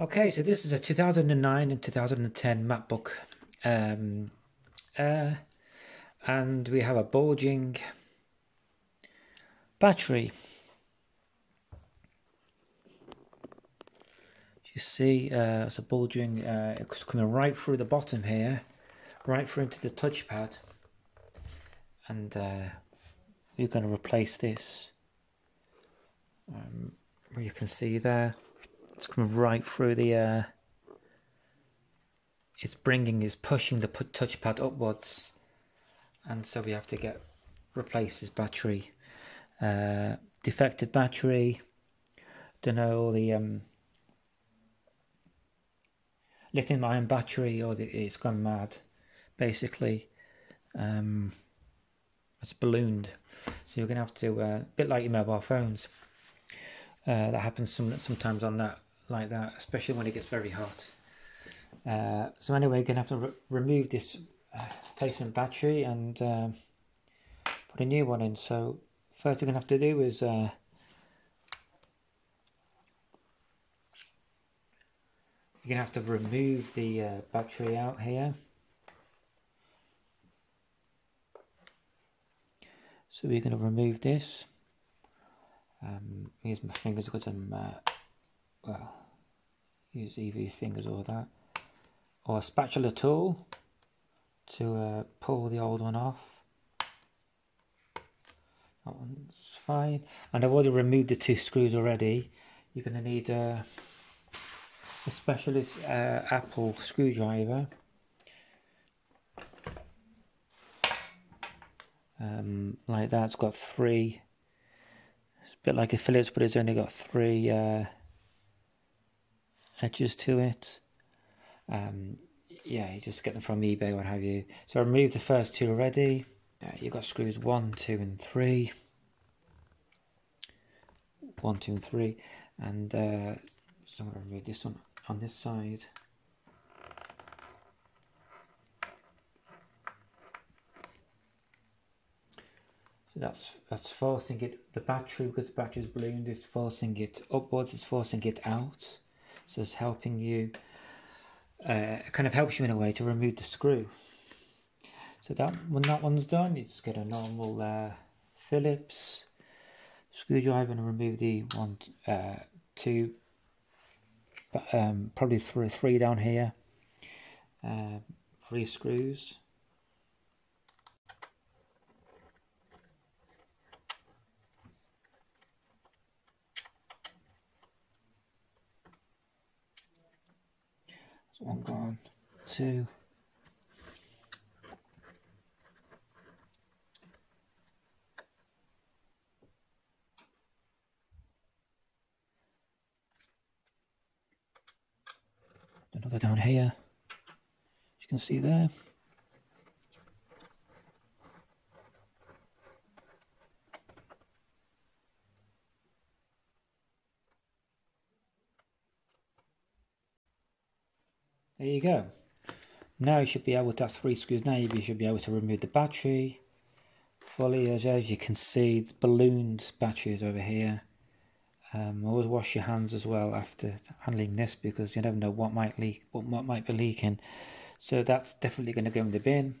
Okay, so this is a 2009 and 2010 MacBook um, Air, and we have a bulging battery. You see, uh, it's a bulging, uh, it's coming right through the bottom here, right through into the touchpad, and uh, we're going to replace this. Um, you can see there it's coming right through the uh, it's bringing is pushing the touchpad upwards. And so we have to get replace this battery. Uh, defective battery. Don't know all the um, lithium ion battery or the, it's gone mad basically. Um, it's ballooned. So you're gonna have to uh, a bit like your mobile phones. Uh, that happens some, sometimes on that like that, especially when it gets very hot. Uh, so anyway, you're going to have to re remove this uh, replacement battery and um, put a new one in. So first you're going to have to do is uh, you're going to have to remove the uh, battery out here. So we're going to remove this. Um, here's my fingers, got some, uh, well, use EV fingers or that or a spatula tool to uh, pull the old one off. That one's fine. And I've already removed the two screws already. You're going to need a, a specialist uh, Apple screwdriver. Um, like that it's got three it's a bit like a Phillips but it's only got three uh, edges to it. Um, yeah, you just get them from eBay, what have you. So I removed the first two already. Uh, you've got screws one, two, and three. One, two, and three. And uh, so I'm going to remove this one on this side. So that's that's forcing it, the battery, because the battery's ballooned, is forcing it upwards, it's forcing it out. So it's helping you, uh, kind of helps you in a way to remove the screw. So that when that one's done, you just get a normal uh, Phillips screwdriver and remove the one, uh, two, um, probably three, three down here, uh, three screws. One gone, two. Another down here, you can see there. There you go. Now you should be able to, that's three screws, now you should be able to remove the battery fully. As, as you can see, the ballooned batteries over here. Um, always wash your hands as well after handling this because you never know what might leak, what, what might be leaking. So that's definitely going to go in the bin.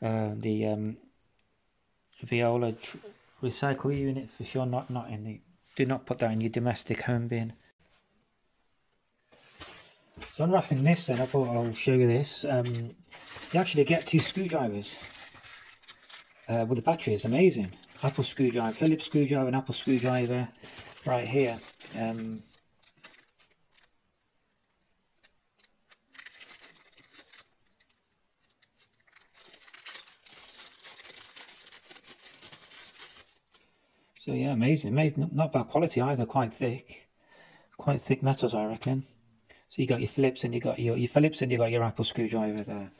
Uh, the um, Veolia recycle unit for sure, not not in the. Do not put that in your domestic home bin. So unwrapping this then, I thought I'll show you this. Um, you actually get two screwdrivers uh, with the battery, it's amazing. Apple screwdriver, Phillips screwdriver and Apple screwdriver right here. Um, so yeah, amazing, amazing. Not bad quality either, quite thick. Quite thick metals, I reckon. So you got your Phillips and you got your, your Phillips and you got your Apple screwdriver there.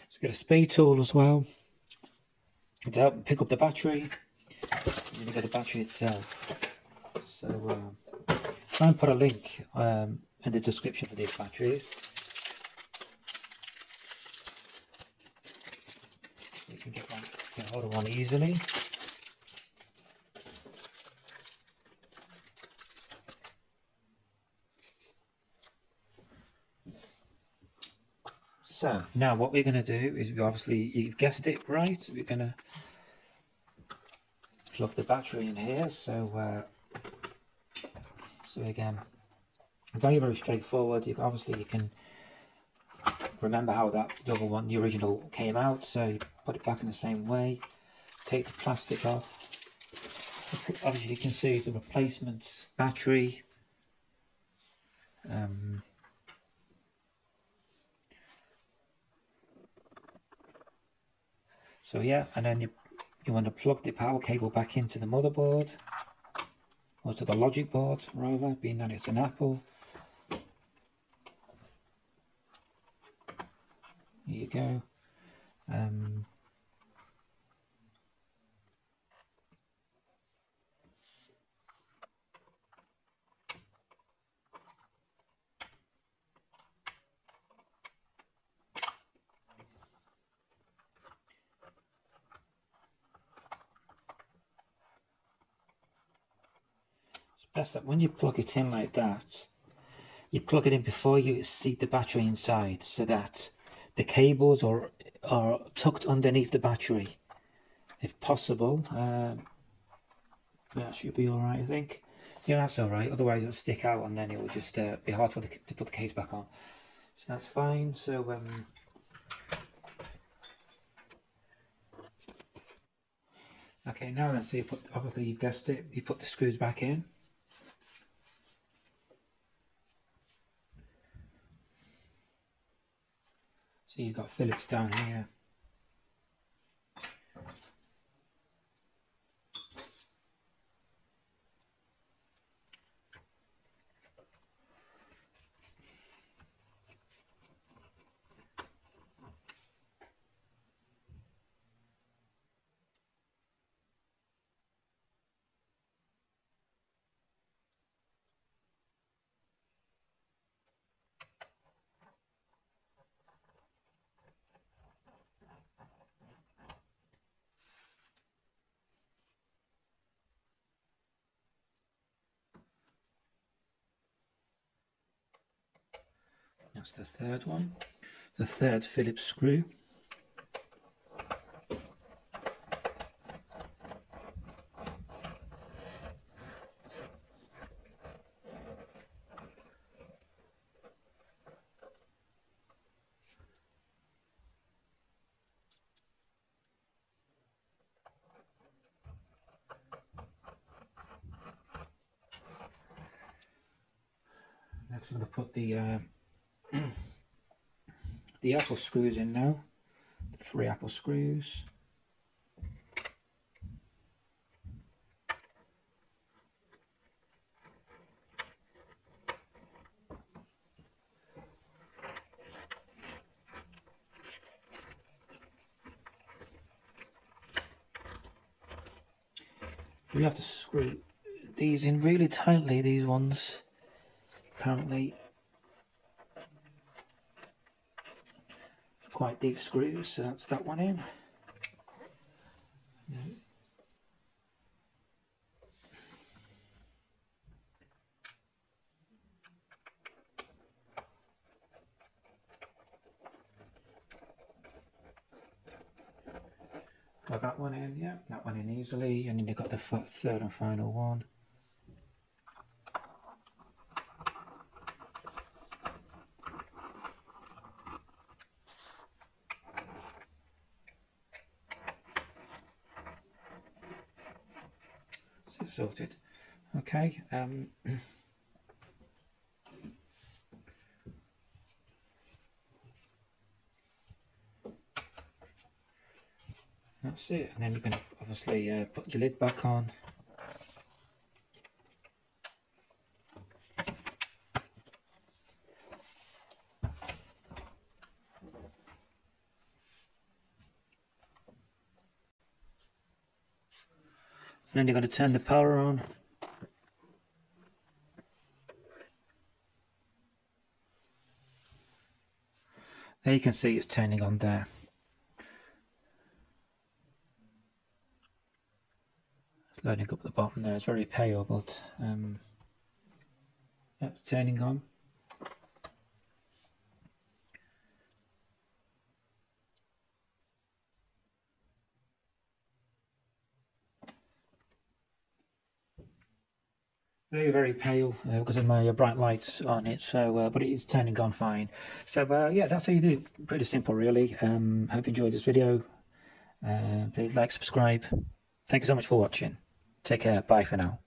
Let's got a spudger tool as well to help pick up the battery. And you got the battery itself. So um, try and put a link um, in the description for these batteries. You can get, one, get hold of one easily. Now what we're going to do is obviously, you've guessed it right, we're going to plug the battery in here. So, uh, so again, very, very straightforward. You, obviously you can remember how that the other one, the original came out. So you put it back in the same way, take the plastic off. Obviously you can see the replacement battery. Um, So yeah, and then you, you want to plug the power cable back into the motherboard, or to the logic board rather, being that it's an Apple. Here you go. Best that when you plug it in like that, you plug it in before you seat the battery inside so that the cables are, are tucked underneath the battery if possible. Um, that should be alright I think. Yeah that's alright otherwise it'll stick out and then it will just uh, be hard for the, to put the case back on. So that's fine. So um, Okay, now then, so you put, obviously you guessed it, you put the screws back in. So you've got Phillips down here. That's the third one. The third Phillips screw. Next I'm going to put the uh, the apple screws in now, the three apple screws. We have to screw these in really tightly, these ones, apparently quite deep screws, so that's that one in. Got that one in, yeah, that one in easily, and then you've got the third and final one. Sorted. Okay. Um, that's it. And then you can obviously uh, put the lid back on. Then you're going to turn the power on. There you can see it's turning on there. It's loading up the bottom there. It's very pale, but um, yep, turning on. Very very pale uh, because of my uh, bright lights on it so uh, but it's turning on fine. So uh, yeah that's how you do it. Pretty simple really. Um hope you enjoyed this video. Uh, please like subscribe. Thank you so much for watching. Take care. Bye for now